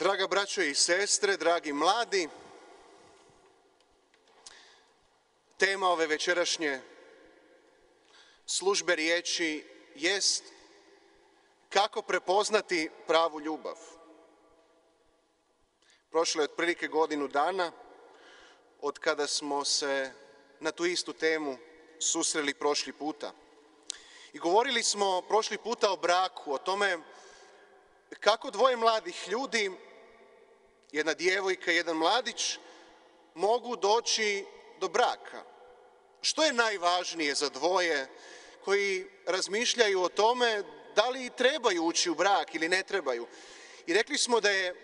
Draga braćo i sestre, dragi mladi, tema ove večerašnje službe riječi jest kako prepoznati pravu ljubav. Prošlo je otprilike godinu dana od kada smo se na tu istu temu susreli prošli puta. I govorili smo prošli puta o braku, o tome kako dvoje mladih ljudi, jedna djevojka jedan mladić, mogu doći do braka. Što je najvažnije za dvoje koji razmišljaju o tome da li trebaju ući u brak ili ne trebaju? I rekli smo da je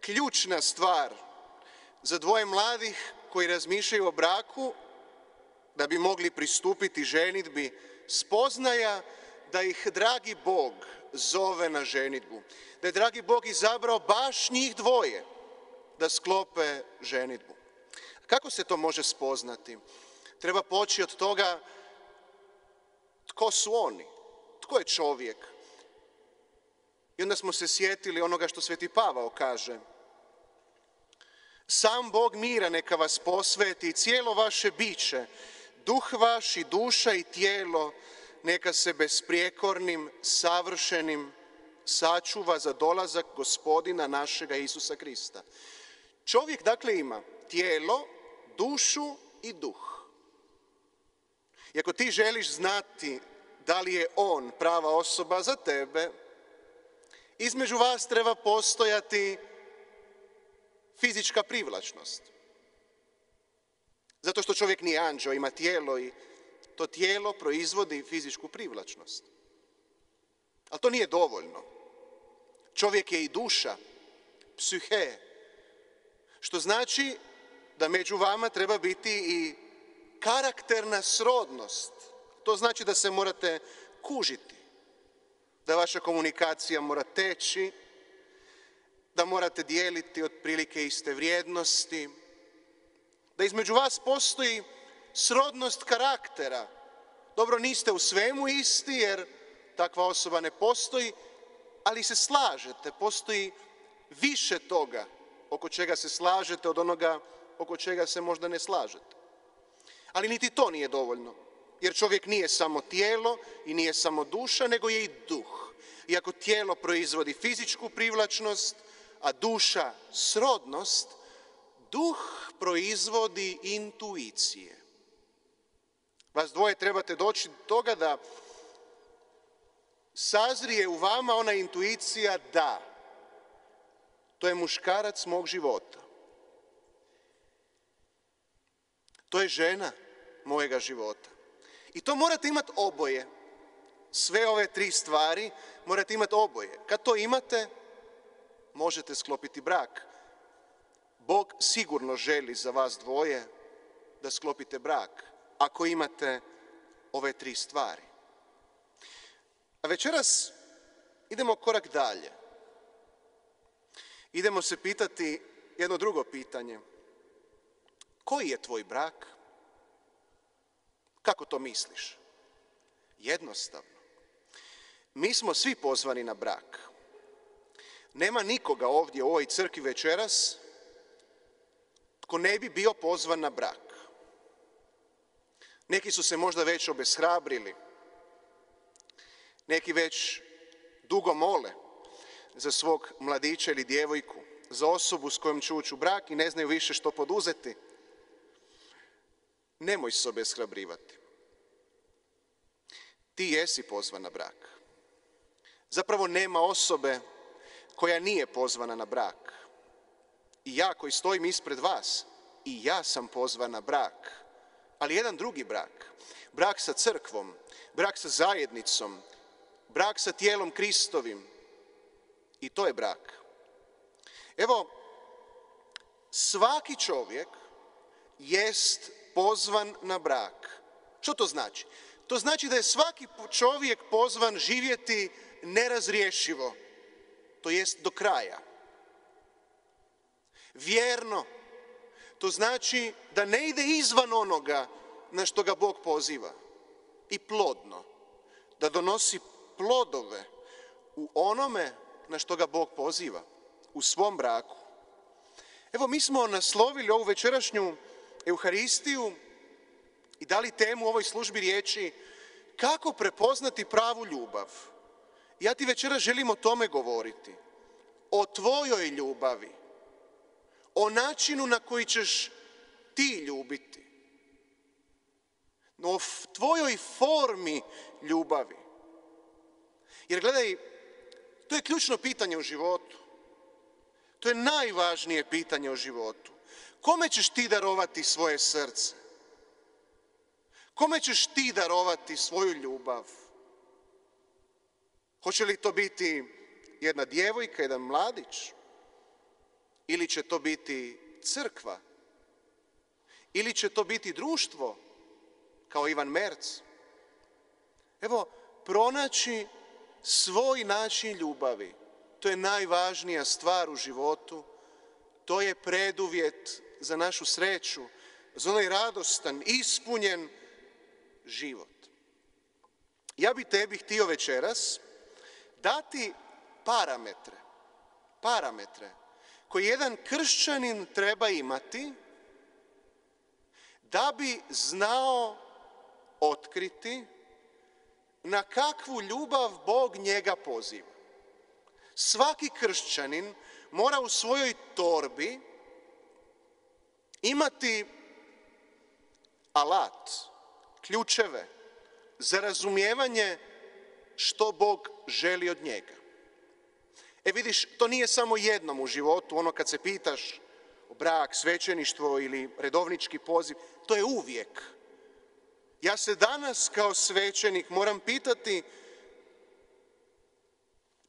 ključna stvar za dvoje mladih koji razmišljaju o braku da bi mogli pristupiti ženitbi spoznaja da ih dragi Bog zove na ženitbu. Da je dragi Bog izabrao baš njih dvoje da sklope ženitbu. Kako se to može spoznati? Treba poći od toga tko su oni, tko je čovjek. I onda smo se sjetili onoga što Sveti Pavao kaže. Sam Bog mira neka vas posveti cijelo vaše biće, duh vaš i duša i tijelo neka se besprijekornim, savršenim sačuva za dolazak gospodina našega Isusa Krista. Čovjek dakle ima tijelo, dušu i duh. I ako ti želiš znati da li je on prava osoba za tebe, između vas treba postojati fizička privlačnost. Zato što čovjek nije anđeo, ima tijelo i to tijelo proizvodi fizičku privlačnost. Ali to nije dovoljno. Čovjek je i duša, psihe, što znači da među vama treba biti i karakterna srodnost. To znači da se morate kužiti, da vaša komunikacija mora teći, da morate dijeliti otprilike iste vrijednosti, da između vas postoji srodnost karaktera. Dobro, niste u svemu isti jer takva osoba ne postoji, ali se slažete, postoji više toga oko čega se slažete od onoga oko čega se možda ne slažete. Ali niti to nije dovoljno, jer čovjek nije samo tijelo i nije samo duša, nego je i duh. Iako tijelo proizvodi fizičku privlačnost, a duša srodnost, duh proizvodi intuicije. Vas dvoje trebate doći do toga da sazrije u vama ona intuicija da. To je muškarac mog života. To je žena mojega života. I to morate imati oboje. Sve ove tri stvari morate imati oboje. Kad to imate, možete sklopiti brak. Bog sigurno želi za vas dvoje da sklopite brak ako imate ove tri stvari. A večeras idemo korak dalje. Idemo se pitati jedno drugo pitanje. Koji je tvoj brak? Kako to misliš? Jednostavno. Mi smo svi pozvani na brak. Nema nikoga ovdje u ovoj crkvi večeras tko ne bi bio pozvan na brak. Neki su se možda već obeshrabrili, neki već dugo mole za svog mladića ili djevojku, za osobu s kojom će ući u brak i ne znaju više što poduzeti. Nemoj se obeshrabrivati. Ti jesi pozvan na brak. Zapravo nema osobe koja nije pozvana na brak. I ja koji stojim ispred vas, i ja sam pozvan na brak ali jedan drugi brak. Brak sa crkvom, brak sa zajednicom, brak sa tijelom Kristovim. I to je brak. Evo, svaki čovjek jest pozvan na brak. Što to znači? To znači da je svaki čovjek pozvan živjeti nerazriješivo, to jest do kraja. Vjerno, to znači da ne ide izvan onoga na što ga Bog poziva. I plodno. Da donosi plodove u onome na što ga Bog poziva. u svom braku. Evo, mi smo naslovili ovu večerašnju Euharistiju i dali temu ovoj službi riječi kako prepoznati pravu ljubav. Ja ti večera želim o tome govoriti. O tvojoj ljubavi. O načinu na koji ćeš ti ljubiti. No, o tvojoj formi ljubavi. Jer gledaj, to je ključno pitanje u životu. To je najvažnije pitanje u životu. Kome ćeš ti darovati svoje srce? Kome ćeš ti darovati svoju ljubav? Hoće li to biti jedna djevojka, jedan mladić? Ili će to biti crkva? Ili će to biti društvo, kao Ivan Merc? Evo, pronaći svoj način ljubavi. To je najvažnija stvar u životu. To je preduvjet za našu sreću, za onaj radostan, ispunjen život. Ja bi tebi htio večeras dati parametre, parametre koji jedan kršćanin treba imati da bi znao otkriti na kakvu ljubav Bog njega poziva. Svaki kršćanin mora u svojoj torbi imati alat, ključeve za razumijevanje što Bog želi od njega. E vidiš, to nije samo jednom u životu, ono kad se pitaš o brak, svećeništvo ili redovnički poziv, to je uvijek. Ja se danas kao svećenik moram pitati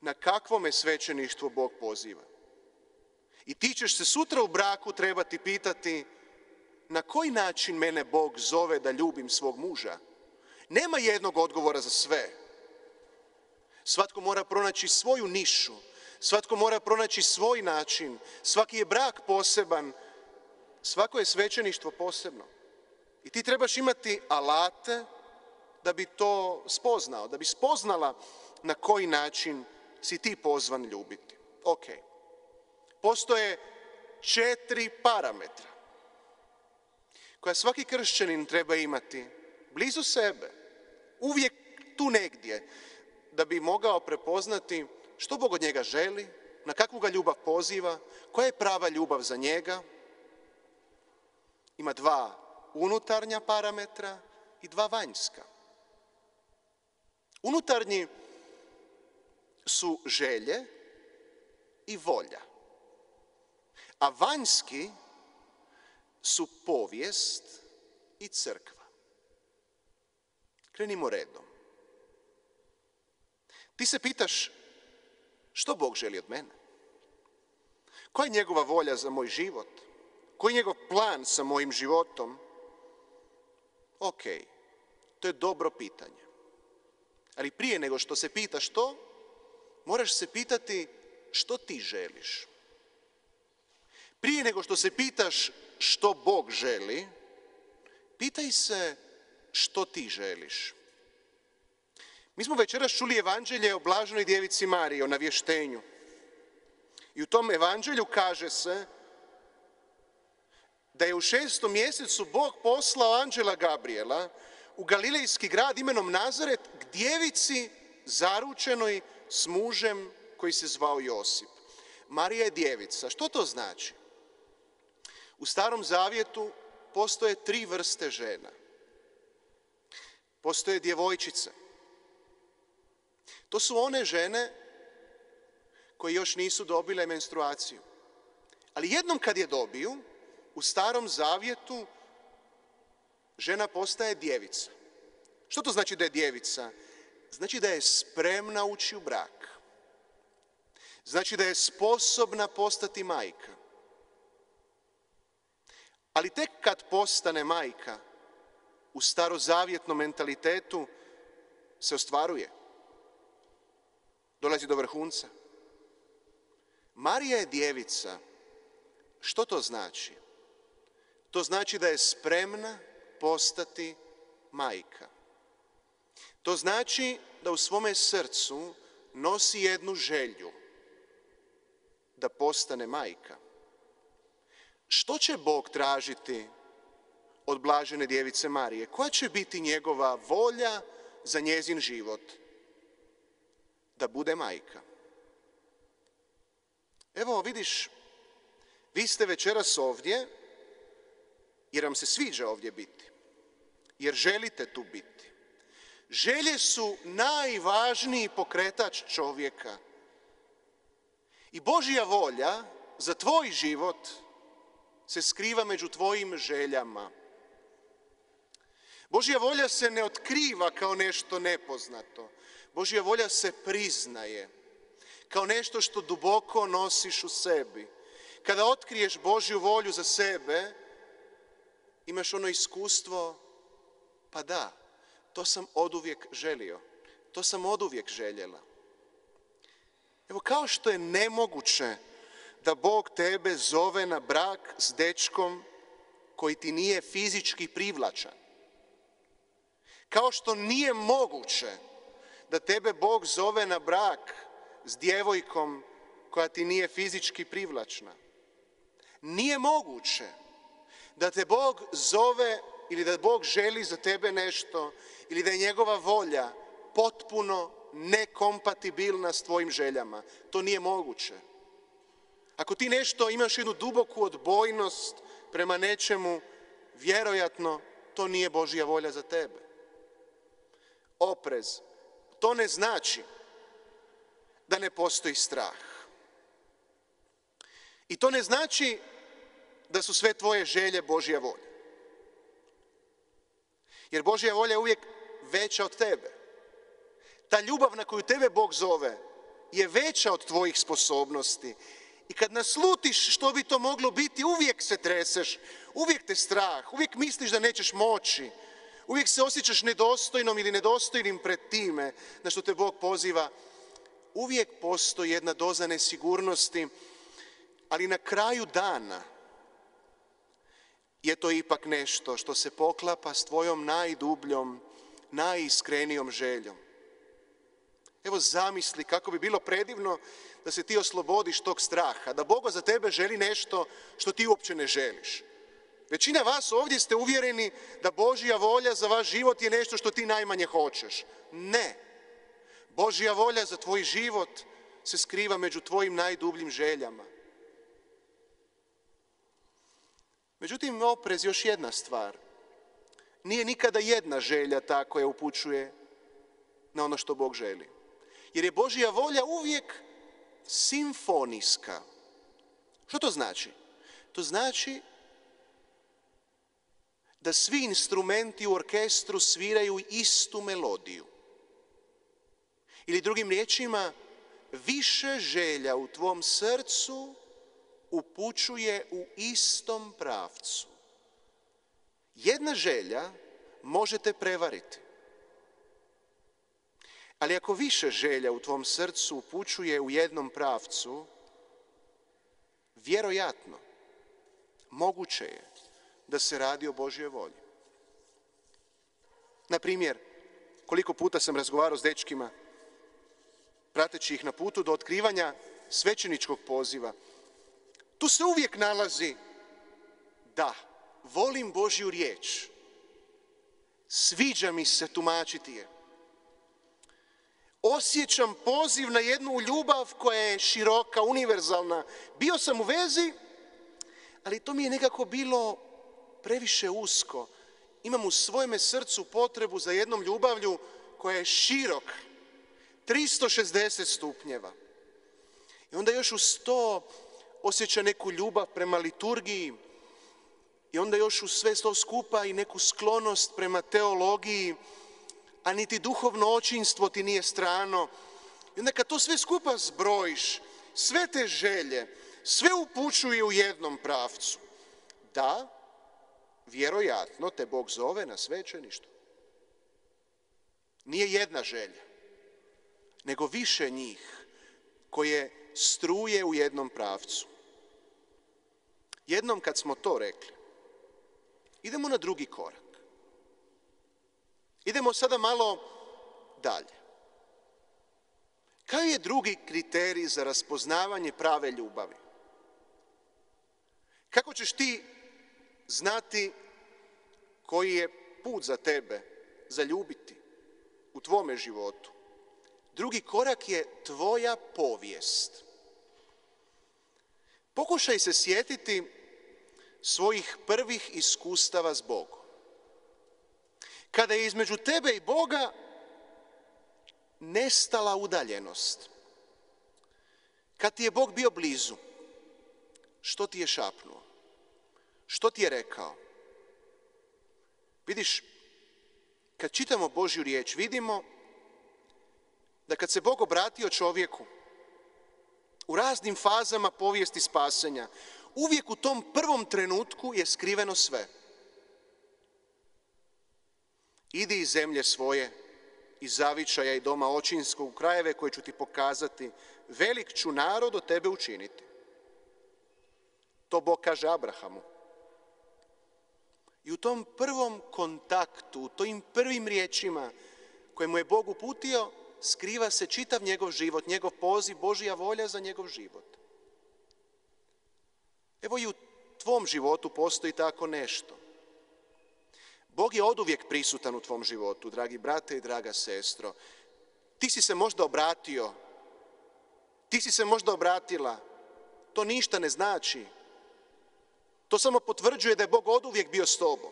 na kakvo me svećeništvo Bog poziva. I ti ćeš se sutra u braku trebati pitati na koji način mene Bog zove da ljubim svog muža. Nema jednog odgovora za sve. Svatko mora pronaći svoju nišu, svatko mora pronaći svoj način, svaki je brak poseban, svako je svećeništvo posebno. I ti trebaš imati alate da bi to spoznao, da bi spoznala na koji način si ti pozvan ljubiti. Ok. Postoje četiri parametra koja svaki kršćanin treba imati blizu sebe, uvijek tu negdje, da bi mogao prepoznati što Bog od njega želi, na kakvu ga ljubav poziva, koja je prava ljubav za njega. Ima dva unutarnja parametra i dva vanjska. Unutarnji su želje i volja, a vanjski su povijest i crkva. Krenimo redom. Ti se pitaš što Bog želi od mene? Koja je njegova volja za moj život? Koji je njegov plan sa mojim životom? Ok, to je dobro pitanje. Ali prije nego što se pitaš to, moraš se pitati što ti želiš. Prije nego što se pitaš što Bog želi, pitaj se što ti želiš. Mi smo večeras čuli evanđelje o blaženoj djevici Mariji, o navještenju. I u tom evanđelju kaže se da je u šestom mjesecu Bog poslao anđela Gabriela u galilejski grad imenom Nazaret k djevici zaručenoj s mužem koji se zvao Josip. Marija je djevica. Što to znači? U starom zavjetu postoje tri vrste žena. Postoje djevojčice. To su one žene koje još nisu dobile menstruaciju. Ali jednom kad je dobiju, u starom zavjetu žena postaje djevica. Što to znači da je djevica? Znači da je spremna ući u brak. Znači da je sposobna postati majka. Ali tek kad postane majka, u starozavjetnom mentalitetu se ostvaruje. Dolazi do vrhunca. Marija je djevica. Što to znači? To znači da je spremna postati majka. To znači da u svome srcu nosi jednu želju da postane majka. Što će Bog tražiti od blažene djevice Marije? Koja će biti njegova volja za njezin život? Da bude majka. Evo vidiš, vi ste večeras ovdje jer vam se sviđa ovdje biti. Jer želite tu biti. Želje su najvažniji pokretač čovjeka. I Božja volja za tvoj život se skriva među tvojim željama. Božja volja se ne otkriva kao nešto nepoznato. Božja volja se priznaje kao nešto što duboko nosiš u sebi. Kada otkriješ Božju volju za sebe, imaš ono iskustvo, pa da, to sam oduvijek želio, to sam oduvijek željela. Evo kao što je nemoguće da Bog tebe zove na brak s dečkom koji ti nije fizički privlačan. Kao što nije moguće da tebe Bog zove na brak s djevojkom koja ti nije fizički privlačna. Nije moguće da te Bog zove ili da Bog želi za tebe nešto ili da je njegova volja potpuno nekompatibilna s tvojim željama. To nije moguće. Ako ti nešto imaš jednu duboku odbojnost prema nečemu, vjerojatno to nije Božja volja za tebe. Oprez. To ne znači da ne postoji strah. I to ne znači da su sve tvoje želje Božja volja. Jer Božja volja je uvijek veća od tebe. Ta ljubav na koju tebe Bog zove je veća od tvojih sposobnosti. I kad naslutiš što bi to moglo biti, uvijek se treseš, uvijek te strah, uvijek misliš da nećeš moći, uvijek se osjećaš nedostojnom ili nedostojnim pred time na što te Bog poziva. Uvijek postoji jedna doza nesigurnosti, ali na kraju dana je to ipak nešto što se poklapa s tvojom najdubljom, najiskrenijom željom. Evo zamisli kako bi bilo predivno da se ti oslobodiš tog straha, da Boga za tebe želi nešto što ti uopće ne želiš. Većina vas ovdje ste uvjereni da Božja volja za vaš život je nešto što ti najmanje hoćeš. Ne. Božja volja za tvoj život se skriva među tvojim najdubljim željama. Međutim, oprez još jedna stvar. Nije nikada jedna želja ta koja upućuje na ono što Bog želi. Jer je Božja volja uvijek simfonijska. Što to znači? To znači da svi instrumenti u orkestru sviraju istu melodiju. Ili drugim riječima, više želja u tvom srcu upućuje u istom pravcu. Jedna želja možete prevariti. Ali ako više želja u tvom srcu upućuje u jednom pravcu, vjerojatno, moguće je da se radi o Božjoj volji. Na primjer, koliko puta sam razgovarao s dečkima, prateći ih na putu do otkrivanja svećeničkog poziva, tu se uvijek nalazi da, volim Božju riječ, sviđa mi se tumačiti je. Osjećam poziv na jednu ljubav koja je široka, univerzalna. Bio sam u vezi, ali to mi je nekako bilo previše usko. Imam u svojeme srcu potrebu za jednom ljubavlju koja je široka, 360 stupnjeva. I onda još uz to osjeća neku ljubav prema liturgiji i onda još u sve to skupa i neku sklonost prema teologiji, a niti duhovno očinstvo ti nije strano. I onda kad to sve skupa zbrojiš, sve te želje, sve upućuje u jednom pravcu. Da, vjerojatno te Bog zove na svećeništvo. Nije jedna želja, nego više njih koje struje u jednom pravcu. Jednom kad smo to rekli, idemo na drugi korak. Idemo sada malo dalje. Kaj je drugi kriterij za raspoznavanje prave ljubavi? Kako ćeš ti znati koji je put za tebe, za ljubiti u tvome životu? Drugi korak je tvoja povijest. Pokušaj se sjetiti svojih prvih iskustava s Bogom. Kada je između tebe i Boga nestala udaljenost. Kad ti je Bog bio blizu, što ti je šapnuo? Što ti je rekao? Vidiš, kad čitamo Božju riječ, vidimo da kad se Bog obratio čovjeku u raznim fazama povijesti spasenja, uvijek u tom prvom trenutku je skriveno sve. Idi iz zemlje svoje, iz zavičaja i doma očinskog u krajeve koje ću ti pokazati, velik ću narod od tebe učiniti. To Bog kaže Abrahamu. I u tom prvom kontaktu, u tojim prvim riječima koje mu je Bog uputio, skriva se čitav njegov život, njegov poziv, Božja volja za njegov život. Evo i u tvom životu postoji tako nešto. Bog je oduvijek prisutan u tvom životu, dragi brate i draga sestro. Ti si se možda obratio, ti si se možda obratila, to ništa ne znači. To samo potvrđuje da je Bog oduvijek bio s tobom.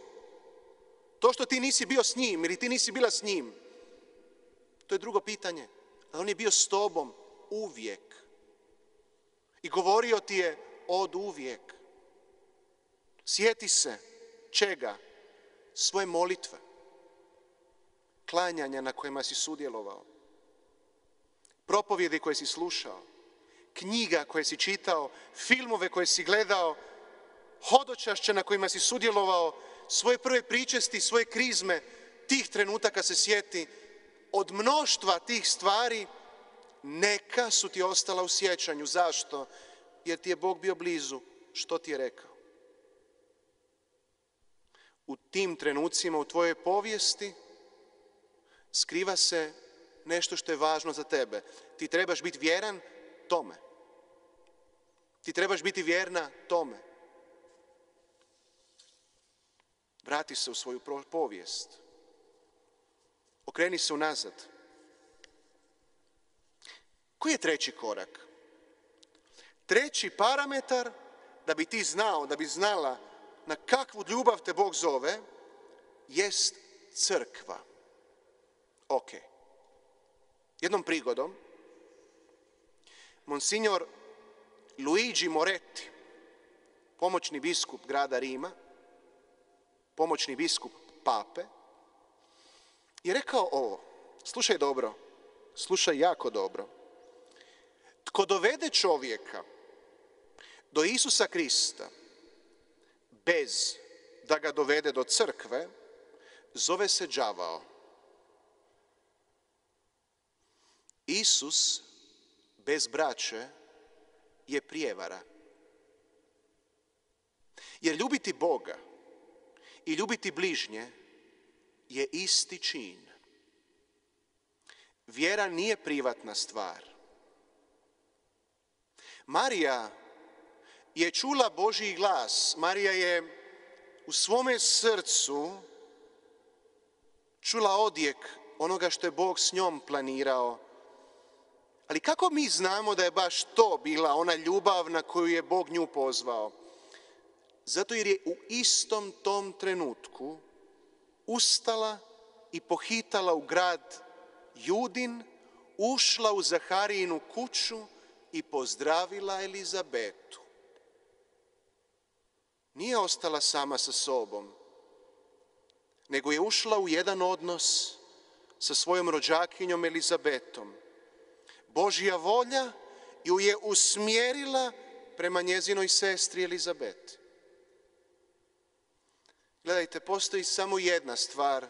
To što ti nisi bio s njim ili ti nisi bila s njim, to je drugo pitanje. Ali on je bio s tobom uvijek. I govorio ti je od uvijek. Sjeti se čega? Svoje molitve, klanjanja na kojima si sudjelovao, propovjedi koje si slušao, knjiga koje si čitao, filmove koje si gledao, hodočašća na kojima si sudjelovao, svoje prve pričesti, svoje krizme, tih trenutaka se sjeti, od mnoštva tih stvari neka su ti ostala u sjećanju. Zašto? Jer ti je Bog bio blizu. Što ti je rekao? U tim trenucima u tvojoj povijesti skriva se nešto što je važno za tebe. Ti trebaš biti vjeran tome. Ti trebaš biti vjerna tome. Vrati se u svoju povijest. Okreni se unazad. Koji je treći korak? Treći parametar da bi ti znao, da bi znala na kakvu ljubav te Bog zove, jest crkva. Ok. Jednom prigodom, monsignor Luigi Moretti, pomoćni biskup grada Rima, pomoćni biskup pape, je rekao ovo. Slušaj dobro, slušaj jako dobro. Tko dovede čovjeka do Isusa Krista bez da ga dovede do crkve, zove se đavao. Isus bez braće je prijevara. Jer ljubiti Boga i ljubiti bližnje je isti čin. Vjera nije privatna stvar. Marija je čula Božji glas. Marija je u svome srcu čula odjek onoga što je Bog s njom planirao. Ali kako mi znamo da je baš to bila ona ljubav na koju je Bog nju pozvao? Zato jer je u istom tom trenutku ustala i pohitala u grad Judin, ušla u Zaharijinu kuću i pozdravila Elizabetu. Nije ostala sama sa sobom, nego je ušla u jedan odnos sa svojom rođakinjom Elizabetom. Božja volja ju je usmjerila prema njezinoj sestri Elizabeti. Gledajte, postoji samo jedna stvar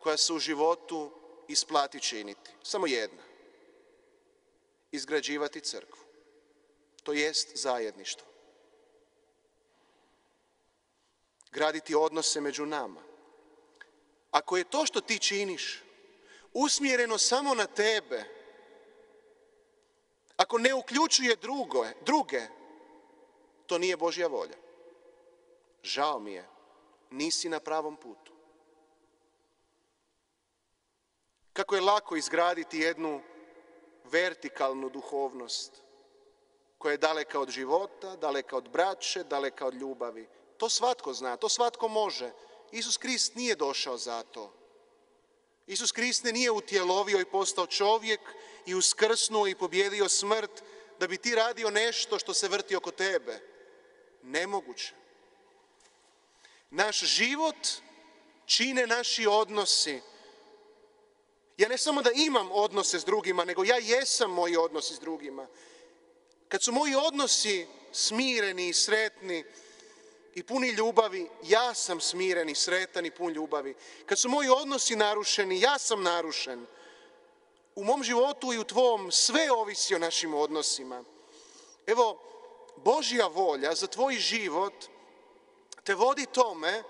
koja se u životu isplati činiti. Samo jedna. Izgrađivati crkvu. To jest zajedništvo. Graditi odnose među nama. Ako je to što ti činiš usmjereno samo na tebe, ako ne uključuje druge, to nije Božja volja. Žao mi je, nisi na pravom putu. Kako je lako izgraditi jednu vertikalnu duhovnost koja je daleka od života, daleka od braće, daleka od ljubavi. To svatko zna, to svatko može. Isus Krist nije došao za to. Isus Krist ne nije utjelovio i postao čovjek i uskrsnuo i pobjedio smrt da bi ti radio nešto što se vrti oko tebe. Nemoguće. Naš život čine naši odnosi. Ja ne samo da imam odnose s drugima, nego ja jesam moji odnosi s drugima. Kad su moji odnosi smireni i sretni i puni ljubavi, ja sam smiren i sretan i pun ljubavi. Kad su moji odnosi narušeni, ja sam narušen. U mom životu i u tvom sve ovisi o našim odnosima. Evo, Božja volja za tvoj život te vodi tome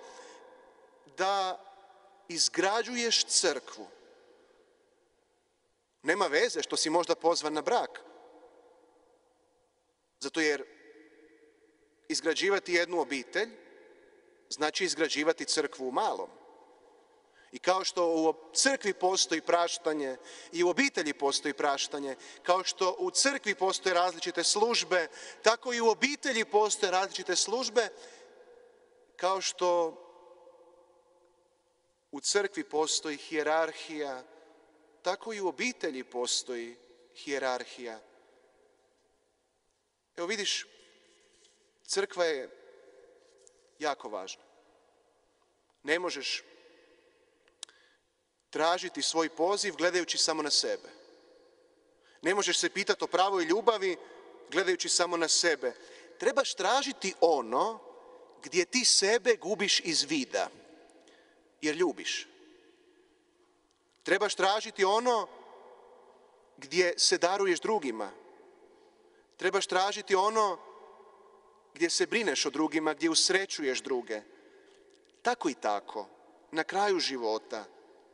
da izgrađuješ crkvu. Nema veze što si možda pozvan na brak. Zato jer izgrađivati jednu obitelj znači izgrađivati crkvu u malom. I kao što u crkvi postoji praštanje i u obitelji postoji praštanje, kao što u crkvi postoje različite službe, tako i u obitelji postoje različite službe, kao što u crkvi postoji hijerarhija, tako i u obitelji postoji hijerarhija. Evo vidiš, crkva je jako važna. Ne možeš tražiti svoj poziv gledajući samo na sebe. Ne možeš se pitati o pravoj ljubavi gledajući samo na sebe. Trebaš tražiti ono gdje ti sebe gubiš iz vida, jer ljubiš. Trebaš tražiti ono gdje se daruješ drugima. Trebaš tražiti ono gdje se brineš o drugima, gdje usrećuješ druge. Tako i tako, na kraju života,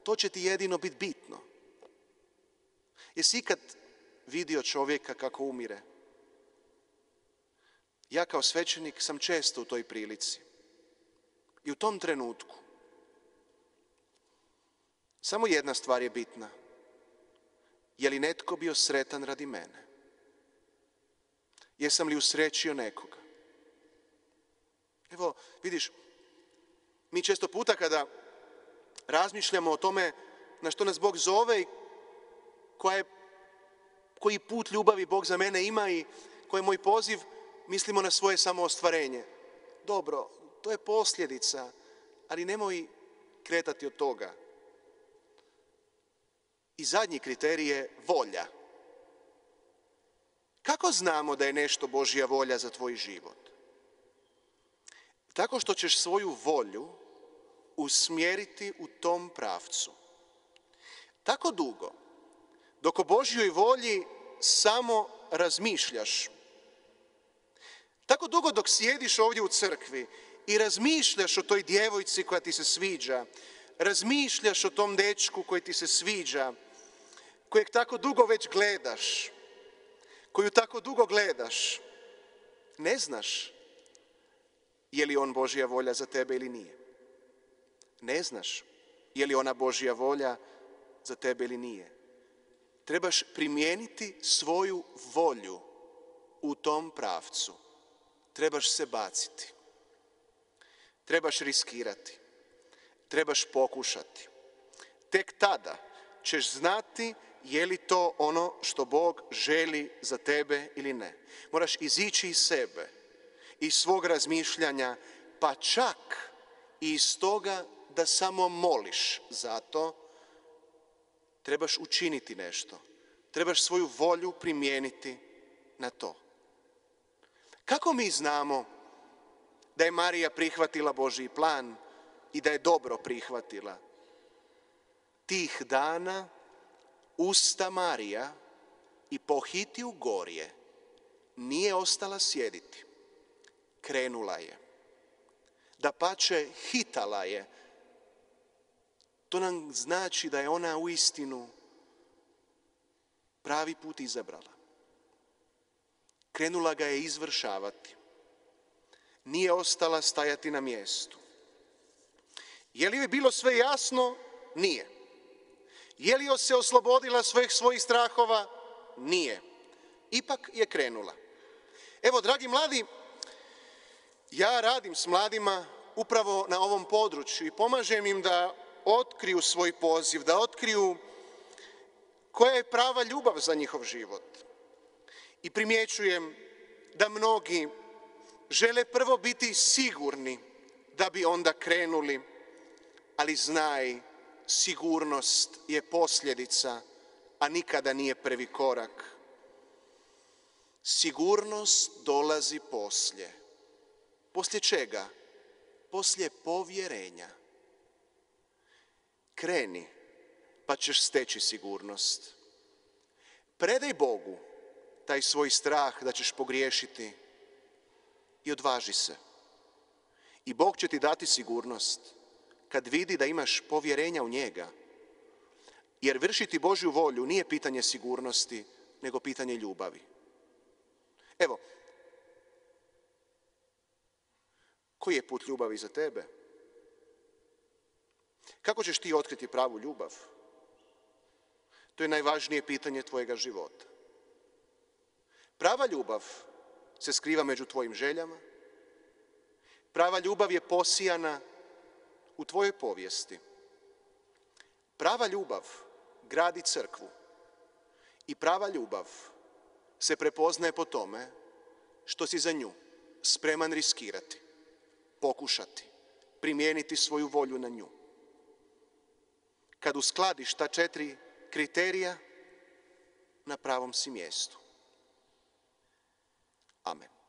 to će ti jedino biti bitno. Jesi ikad vidio čovjeka kako umire? Ja kao svećenik sam često u toj prilici. I u tom trenutku samo jedna stvar je bitna. Je li netko bio sretan radi mene? Jesam li usrećio nekoga? Evo, vidiš, mi često puta kada razmišljamo o tome na što nas Bog zove i koja koji put ljubavi Bog za mene ima i koji je moj poziv, mislimo na svoje samoostvarenje. Dobro, to je posljedica, ali nemoj kretati od toga. I zadnji kriterij je volja. Kako znamo da je nešto Božja volja za tvoj život? Tako što ćeš svoju volju usmjeriti u tom pravcu. Tako dugo, dok o Božjoj volji samo razmišljaš, tako dugo dok sjediš ovdje u crkvi i razmišljaš o toj djevojci koja ti se sviđa, razmišljaš o tom dečku koji ti se sviđa, kojeg tako dugo već gledaš, koju tako dugo gledaš, ne znaš je li on Božja volja za tebe ili nije. Ne znaš je li ona Božja volja za tebe ili nije. Trebaš primijeniti svoju volju u tom pravcu. Trebaš se baciti. Trebaš riskirati. Trebaš pokušati. Tek tada ćeš znati je li to ono što Bog želi za tebe ili ne. Moraš izići iz sebe, iz svog razmišljanja, pa čak i iz toga da samo moliš za to, trebaš učiniti nešto. Trebaš svoju volju primijeniti na to. Kako mi znamo da je Marija prihvatila Božji plan i da je dobro prihvatila? Tih dana usta Marija i pohiti u gorje, nije ostala sjediti. Krenula je. Da pače hitala je. To nam znači da je ona u istinu pravi put izabrala. Krenula ga je izvršavati. Nije ostala stajati na mjestu. Je li joj bilo sve jasno? Nije. Je li se oslobodila svojih svojih strahova? Nije. Ipak je krenula. Evo, dragi mladi, ja radim s mladima upravo na ovom području i pomažem im da otkriju svoj poziv, da otkriju koja je prava ljubav za njihov život. I primjećujem da mnogi žele prvo biti sigurni da bi onda krenuli, ali znaj, sigurnost je posljedica, a nikada nije prvi korak. Sigurnost dolazi poslije. Poslije čega? Poslije povjerenja. Kreni, pa ćeš steći sigurnost. Predaj Bogu taj svoj strah da ćeš pogriješiti i odvaži se. I Bog će ti dati sigurnost kad vidi da imaš povjerenja u njega. Jer vršiti Božju volju nije pitanje sigurnosti, nego pitanje ljubavi. Evo, koji je put ljubavi za tebe? Kako ćeš ti otkriti pravu ljubav? To je najvažnije pitanje tvojega života. Prava ljubav se skriva među tvojim željama. Prava ljubav je posijana u tvojoj povijesti. Prava ljubav gradi crkvu i prava ljubav se prepoznaje po tome što si za nju spreman riskirati, pokušati, primijeniti svoju volju na nju. Kad uskladiš ta četiri kriterija, na pravom si mjestu. 아멘.